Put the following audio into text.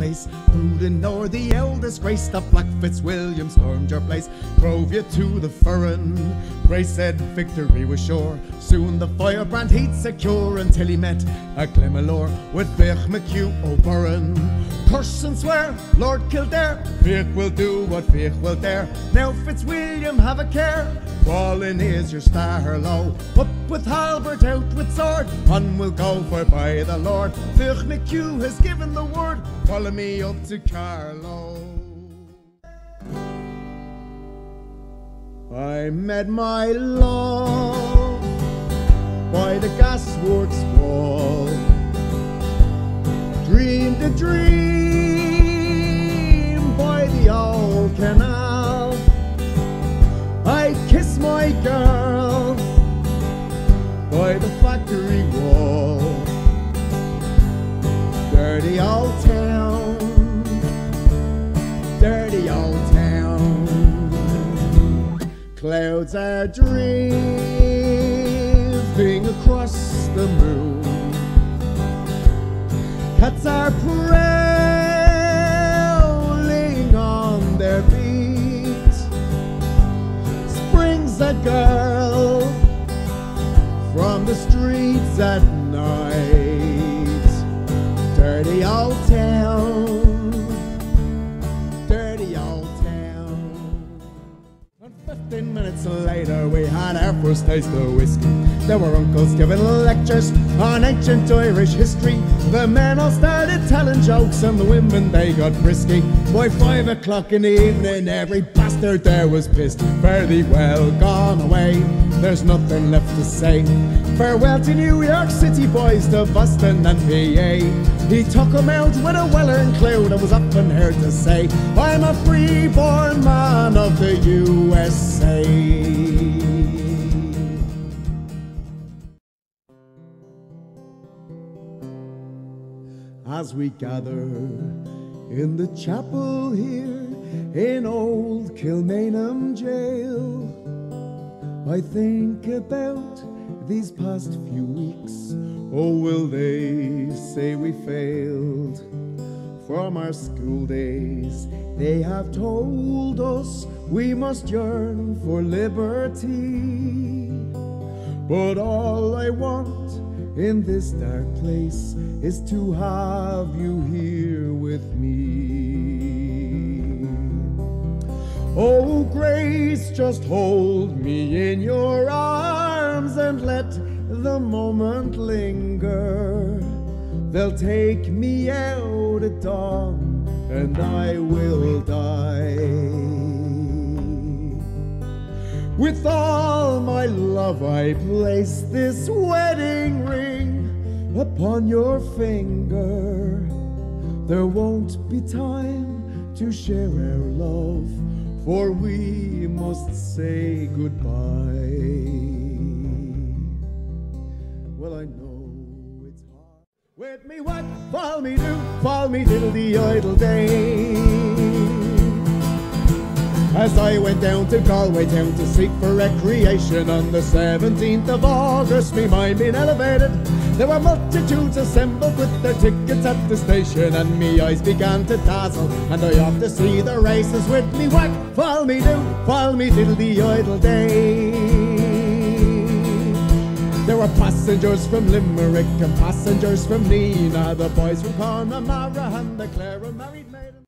face. Pruden nor the eldest grace, the Black Fitzwilliam stormed your place. Drove you to the furren. Grace said victory was sure. Soon the firebrand he'd secure until he met a Glenmalure with Fiach McHugh O'Byrne. Curse and swear, Lord Kildare, Fiach will do what Fiach will dare. Now Fitzwilliam, have a care. Fallen is your star low. With halberd, out with sword. On will go for by the Lord. Fiach McHugh has given the word. Follow me up to Carlow. I met my love by the gasworks wall. Dreamed a dream by the old canal. I kiss my girl by the factory wall. Dirty old town, dirty old town. Clouds are drifting across the moon. Cats are prowling on their beat. Springs a girl from the streets at night. Dirty old town, dirty old town. And 15 minutes later, we had our first taste of whiskey. There were uncles giving lectures on ancient Irish history. The men all started telling jokes, and the women they got frisky. By five o'clock in the evening, every bastard there was pissed. Thee well, gone away. There's nothing left to say. Farewell to New York City boys, to Boston and PA. He took 'em out with a well-earned cloud and was up and heard to say, I'm a free-born man of the USA. As we gather in the chapel here in old Kilmainham jail, I think about these past few weeks. Oh, will they say we failed? From our school days, they have told us we must yearn for liberty. But all I want in this dark place is to have you here with me. Oh, Grace, just hold me in your arms and let the moment linger. They'll take me out at dawn and I will die. With all my love, I place this wedding ring upon your finger. There won't be time to share our love, for we must say goodbye. Well, I know it's hard. With me, what? Fall me do, fall me diddle the oh, idle day. As I went down to Galway town to seek for recreation on the 17th of August, me mind being elevated. There were multitudes assembled their tickets at the station, and me eyes began to dazzle, and I off to see the races with me whack, fall me do, fall me diddle the idle day. There were passengers from Limerick and passengers from Nenagh, the boys from Connemara and the Clara married maiden.